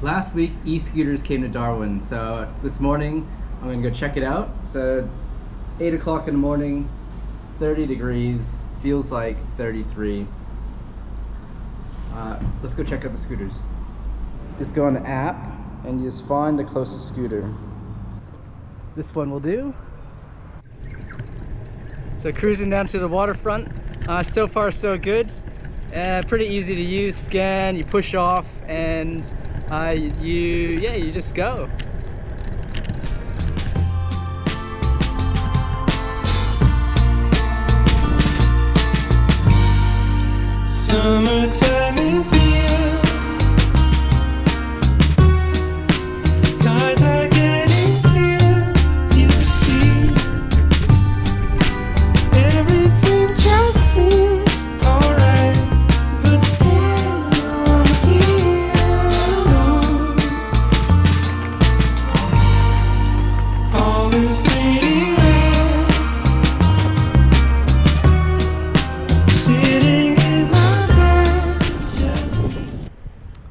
Last week, e-scooters came to Darwin, so this morning I'm gonna go check it out. So, 8 o'clock in the morning, 30 degrees, feels like 33. Uh, let's go check out the scooters. Just go on the app and you just find the closest scooter. This one will do. So cruising down to the waterfront. Uh, so far so good. Uh, pretty easy to use, scan, you push off and uh, you, yeah, you just go. Summertime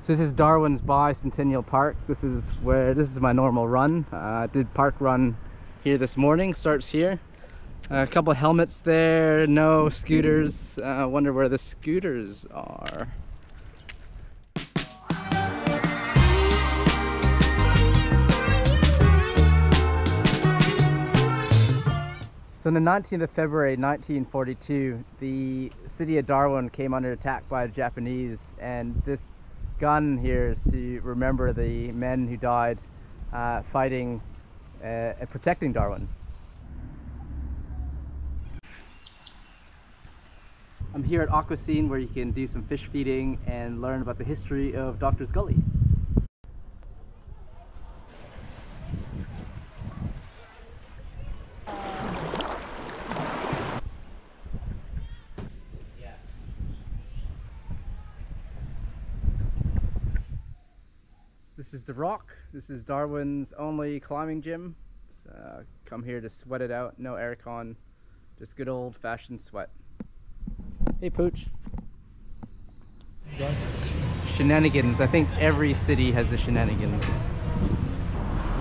So this is Darwin's Bicentennial Park. This is where this is my normal run. Uh, I did park run here this morning. Starts here. a couple helmets there. No scooters. uh, wonder where the scooters are. So on the 19th of February 1942, the city of Darwin came under attack by the Japanese, and this gun here is to remember the men who died uh, fighting uh, and protecting Darwin. I'm here at Aquascene where you can do some fish feeding and learn about the history of Doctor's Gully. This is the Rock. This is Darwin's only climbing gym. Uh, come here to sweat it out. No aircon, just good old fashioned sweat. Hey, Pooch. Shenanigans. I think every city has a shenanigans.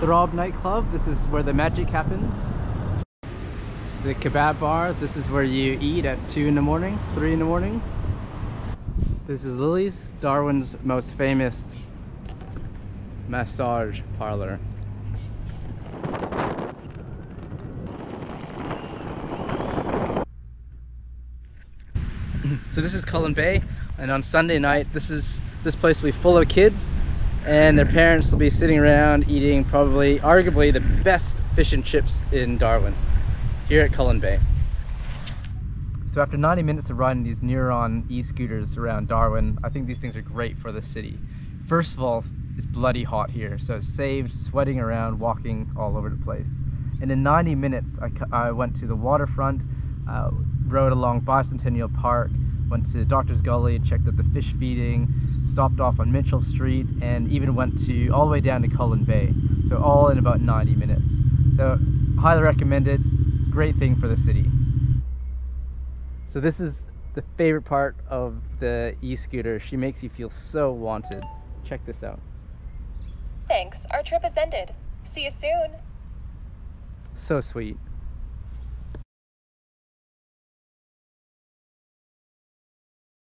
The Rob nightclub. This is where the magic happens. It's the kebab bar. This is where you eat at 2 in the morning, 3 in the morning. This is Lily's, Darwin's most famous massage parlor. so this is Cullen Bay and on Sunday night this is this place will be full of kids and their parents will be sitting around eating probably arguably the best fish and chips in Darwin here at Cullen Bay. So after 90 minutes of riding these Neuron e-scooters around Darwin, I think these things are great for the city. First of all, it's bloody hot here, so saved sweating around, walking all over the place. And in 90 minutes, I, I went to the waterfront, uh, rode along Bicentennial Park, went to Doctor's Gully and checked out the fish feeding, stopped off on Mitchell Street, and even went to all the way down to Cullen Bay. So all in about 90 minutes. So highly recommend it. Great thing for the city. So this is the favorite part of the e-scooter. She makes you feel so wanted. Check this out. Thanks. Our trip has ended. See you soon. So sweet.